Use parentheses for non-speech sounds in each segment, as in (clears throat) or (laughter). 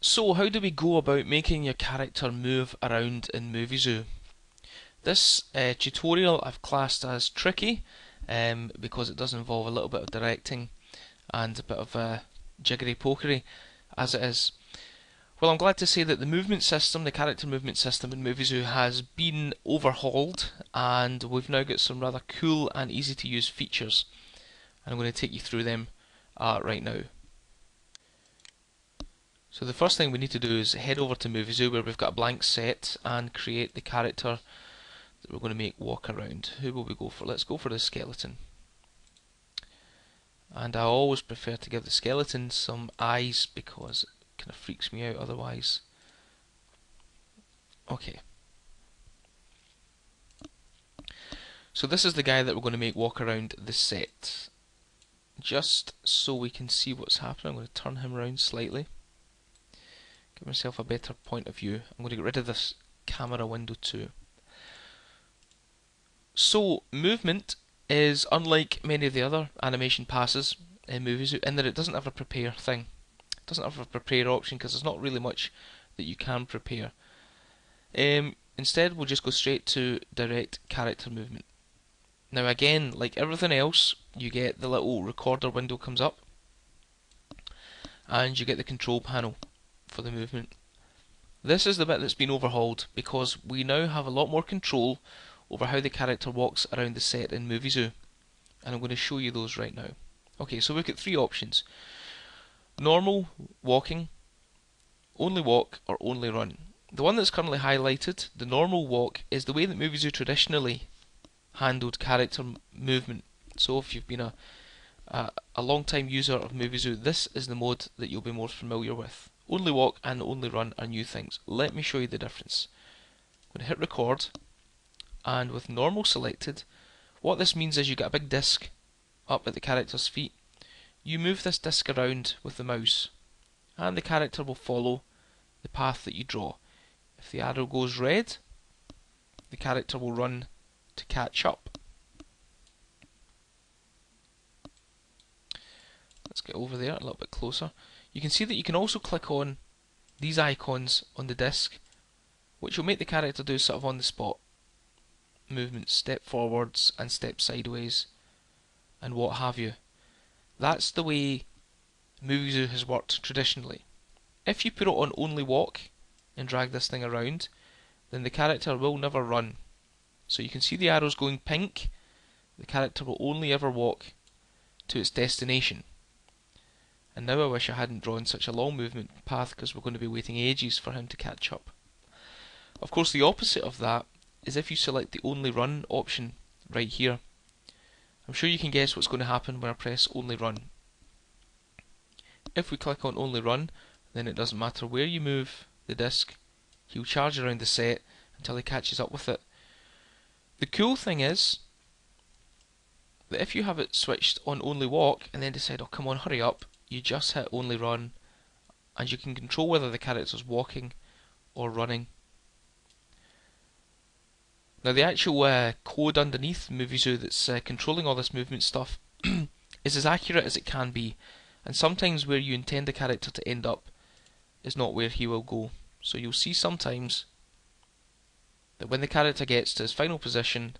So how do we go about making your character move around in Muvizu? This uh, tutorial I've classed as tricky um, because it does involve a little bit of directing and a bit of uh, jiggery pokery as it is. Well, I'm glad to say that the movement system, the character movement system in Muvizu has been overhauled and we've now got some rather cool and easy to use features. And I'm going to take you through them uh, right now. So the first thing we need to do is head over to Muvizu where we've got a blank set and create the character that we're going to make walk around. Who will we go for? Let's go for the skeleton. And I always prefer to give the skeleton some eyes because it kind of freaks me out otherwise. Okay. So this is the guy that we're going to make walk around the set. Just so we can see what's happening, I'm going to turn him around slightly. Give myself a better point of view. I'm going to get rid of this camera window too. So, movement is unlike many of the other animation passes in movies in that it doesn't have a prepare thing doesn't have a prepare option because there's not really much that you can prepare. Um, instead, we'll just go straight to direct character movement. Now, again, like everything else, you get the little recorder window comes up, and you get the control panel for the movement. This is the bit that's been overhauled because we now have a lot more control over how the character walks around the set in Muvizu, and I'm going to show you those right now. Okay, so we've got three options normal, walking, only walk, or only run. The one that's currently highlighted, the normal walk, is the way that Muvizu traditionally handled character movement. So if you've been a, a, a long time user of Muvizu, this is the mode that you'll be more familiar with. Only walk and only run are new things. Let me show you the difference. I'm going to hit record, and with normal selected, what this means is you get a big disc up at the character's feet you move this disc around with the mouse and the character will follow the path that you draw. If the arrow goes red, the character will run to catch up. Get over there a little bit closer. You can see that you can also click on these icons on the disc which will make the character do sort of on the spot movements, step forwards and step sideways and what have you. That's the way Muvizu has worked traditionally. If you put it on only walk and drag this thing around, then the character will never run. So you can see the arrows going pink. The character will only ever walk to its destination. And now I wish I hadn't drawn such a long movement path because we're going to be waiting ages for him to catch up. Of course the opposite of that is if you select the only run option right here. I'm sure you can guess what's going to happen when I press only run. If we click on only run, then it doesn't matter where you move the disc, he'll charge around the set until he catches up with it. The cool thing is that if you have it switched on only walk and then decide, oh come on, hurry up, you just hit only run and you can control whether the character's walking or running. Now the actual uh, code underneath Muvizu that's uh, controlling all this movement stuff (clears throat) is as accurate as it can be, and sometimes where you intend the character to end up is not where he will go. So you'll see sometimes that when the character gets to his final position,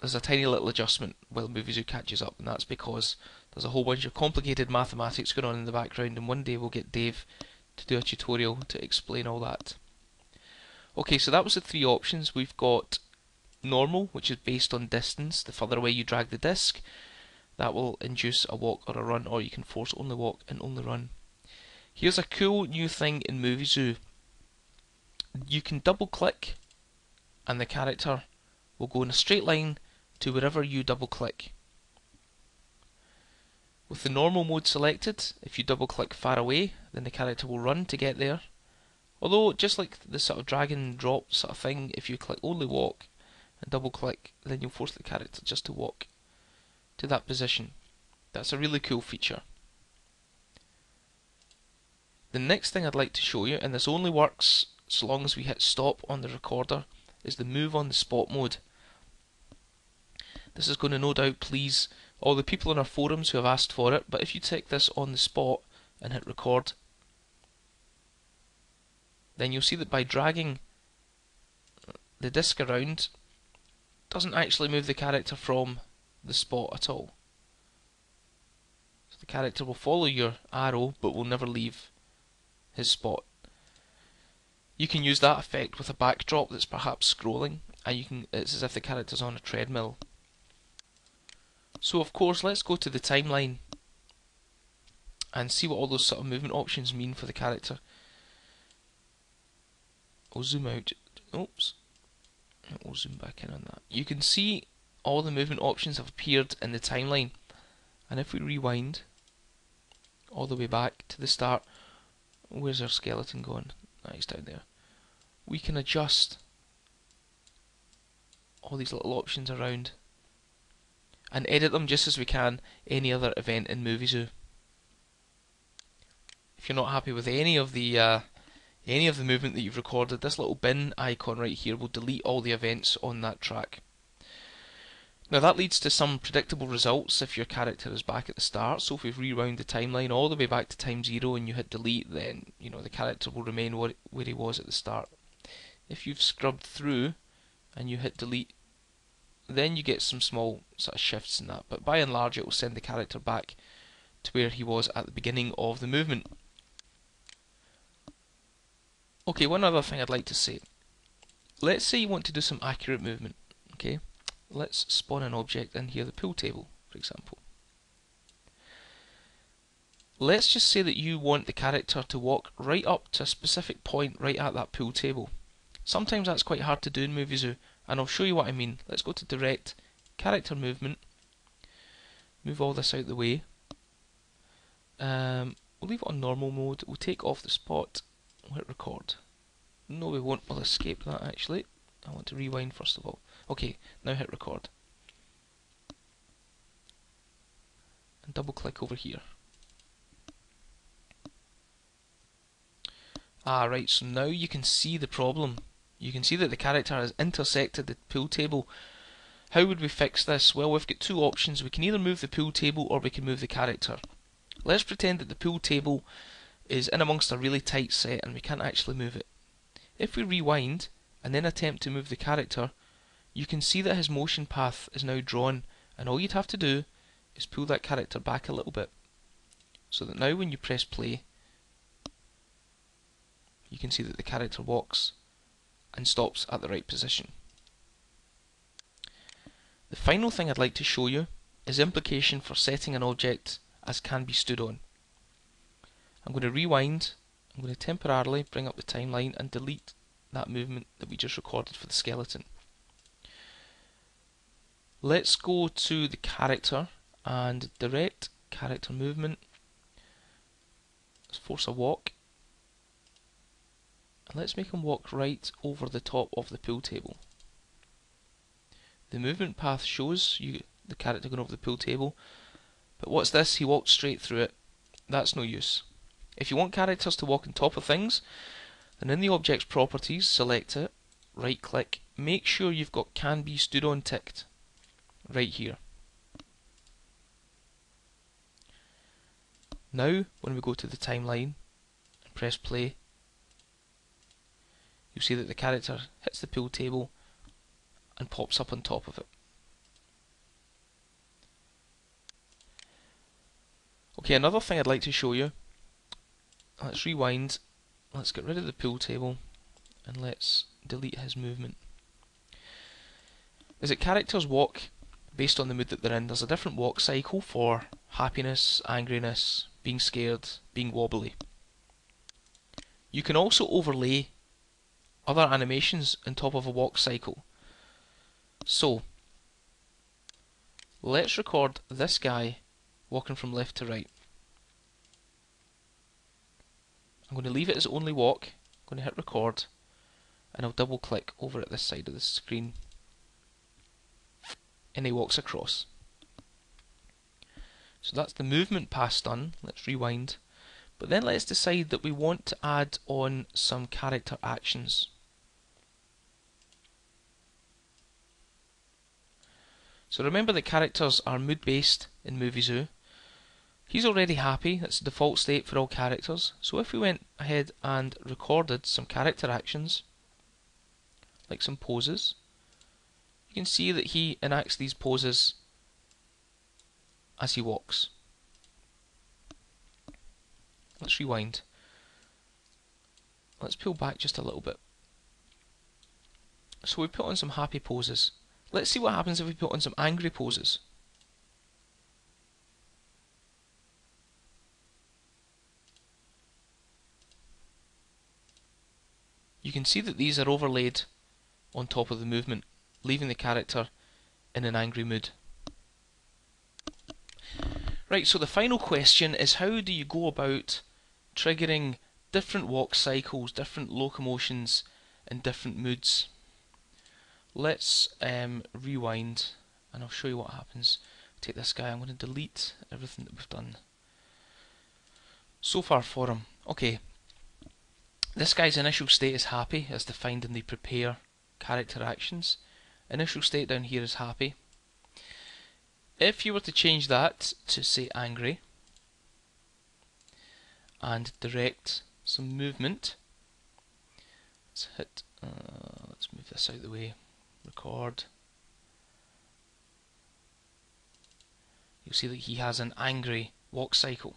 there's a tiny little adjustment while Muvizu catches up, and that's because there's a whole bunch of complicated mathematics going on in the background, and one day we'll get Dave to do a tutorial to explain all that. Okay, so that was the three options. We've got normal, which is based on distance. The further away you drag the disc, that will induce a walk or a run, or you can force only walk and only run. Here's a cool new thing in Muvizu. You can double click and the character will go in a straight line to wherever you double click. With the normal mode selected, if you double click far away, then the character will run to get there. Although, just like the sort of drag and drop sort of thing, if you click only walk and double click, then you'll force the character just to walk to that position. That's a really cool feature. The next thing I'd like to show you, and this only works so long as we hit stop on the recorder, is the move on the spot mode. This is going to no doubt please all the people in our forums who have asked for it, but if you take this on the spot and hit record, then you'll see that by dragging the disc around doesn't actually move the character from the spot at all. So the character will follow your arrow but will never leave his spot. You can use that effect with a backdrop that's perhaps scrolling and you can it's as if the character's on a treadmill. So of course let's go to the timeline and see what all those sort of movement options mean for the character. I'll zoom out. Oops. We'll zoom back in on that. You can see all the movement options have appeared in the timeline. And if we rewind all the way back to the start, where's our skeleton gone? Ah, nice down there. We can adjust all these little options around and edit them just as we can any other event in Muvizu. If you're not happy with any of the uh, any of the movement that you've recorded, this little bin icon right here will delete all the events on that track. Now that leads to some predictable results if your character is back at the start. So if we've rewound the timeline all the way back to time zero and you hit delete, then you know the character will remain where he was at the start. If you've scrubbed through and you hit delete, then you get some small sort of shifts in that. But by and large, it will send the character back to where he was at the beginning of the movement. Okay, one other thing I'd like to say. Let's say you want to do some accurate movement. Okay, let's spawn an object in here, the pool table, for example. Let's just say that you want the character to walk right up to a specific point right at that pool table. Sometimes that's quite hard to do in Muvizu, and I'll show you what I mean. Let's go to Direct, Character Movement, move all this out the way. Um, we'll leave it on normal mode, we'll take off the spot, hit record. No, we won't. We'll escape that actually. I want to rewind first of all. Okay, now hit record. And double click over here. Ah, right, so now you can see the problem. You can see that the character has intersected the pool table. How would we fix this? Well, we've got two options. We can either move the pool table or we can move the character. Let's pretend that the pool table is in amongst a really tight set and we can't actually move it. If we rewind and then attempt to move the character, you can see that his motion path is now drawn and all you'd have to do is pull that character back a little bit so that now when you press play you can see that the character walks and stops at the right position. The final thing I'd like to show you is implication for setting an object as can be stood on. I'm going to rewind, I'm going to temporarily bring up the timeline and delete that movement that we just recorded for the skeleton. Let's go to the character and direct character movement. Let's force a walk. Let's make him walk right over the top of the pool table. The movement path shows you the character going over the pool table, but what's this? He walked straight through it. That's no use. If you want characters to walk on top of things, then in the object's properties, select it, right click, make sure you've got can be stood on ticked right here. Now, when we go to the timeline and press play, you'll see that the character hits the pool table and pops up on top of it. Okay, another thing I'd like to show you let's rewind, let's get rid of the pool table, and let's delete his movement. Is it characters walk based on the mood that they're in, there's a different walk cycle for happiness, angriness, being scared, being wobbly. You can also overlay other animations on top of a walk cycle. So, let's record this guy walking from left to right. I'm going to leave it as only walk. I'm going to hit record and I'll double click over at this side of the screen and he walks across. So that's the movement pass done. Let's rewind. But then let's decide that we want to add on some character actions. So remember that characters are mood based in Muvizu. He's already happy, that's the default state for all characters. So if we went ahead and recorded some character actions, like some poses, you can see that he enacts these poses as he walks. Let's rewind. Let's pull back just a little bit. So we put on some happy poses. Let's see what happens if we put on some angry poses. You can see that these are overlaid on top of the movement, leaving the character in an angry mood. Right, so the final question is how do you go about triggering different walk cycles, different locomotions and different moods? Let's um, rewind and I'll show you what happens. Take this guy, I'm going to delete everything that we've done so far for him. Okay, this guy's initial state is happy, as defined in the prepare character actions. Initial state down here is happy. If you were to change that to say angry and direct some movement, let's hit, uh, let's move this out of the way, record. You'll see that he has an angry walk cycle.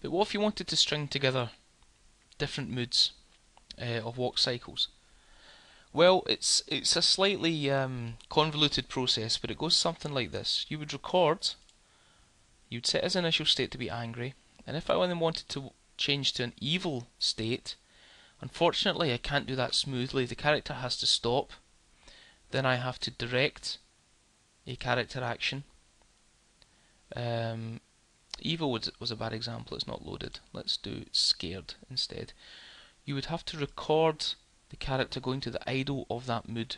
But what if you wanted to string together different moods uh, of walk cycles? Well, it's it's a slightly um, convoluted process, but it goes something like this. You would record, you'd set his initial state to be angry, and if I then wanted to change to an evil state, unfortunately I can't do that smoothly. The character has to stop, then I have to direct a character action. Um, Evil was, was a bad example, it's not loaded. Let's do scared instead. You would have to record the character going to the idle of that mood.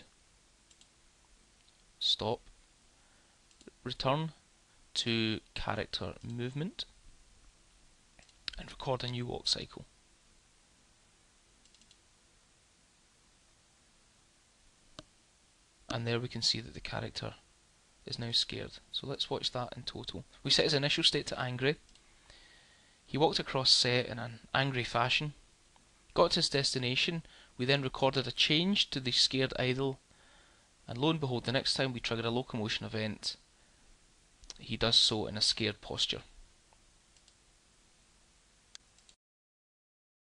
Stop. Return to character movement and record a new walk cycle. And there we can see that the character is now scared. So let's watch that in total. We set his initial state to angry. He walked across set in an angry fashion. Got to his destination. We then recorded a change to the scared idle. And lo and behold, the next time we trigger a locomotion event, he does so in a scared posture.